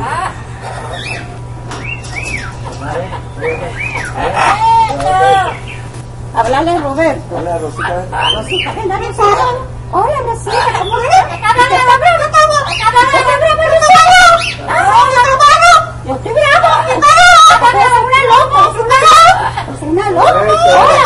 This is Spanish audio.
Ah. Hablarle a Roberto. Hola, Rosita. Rosita, ven, dame un. Hola, Rosita, ¿cómo estás? ¿Te está bravo? ¿Estás bravo, Rosita? Hola, hermano. Yo estoy bravo. Es una loca, es una loca. Es una loca. Hola,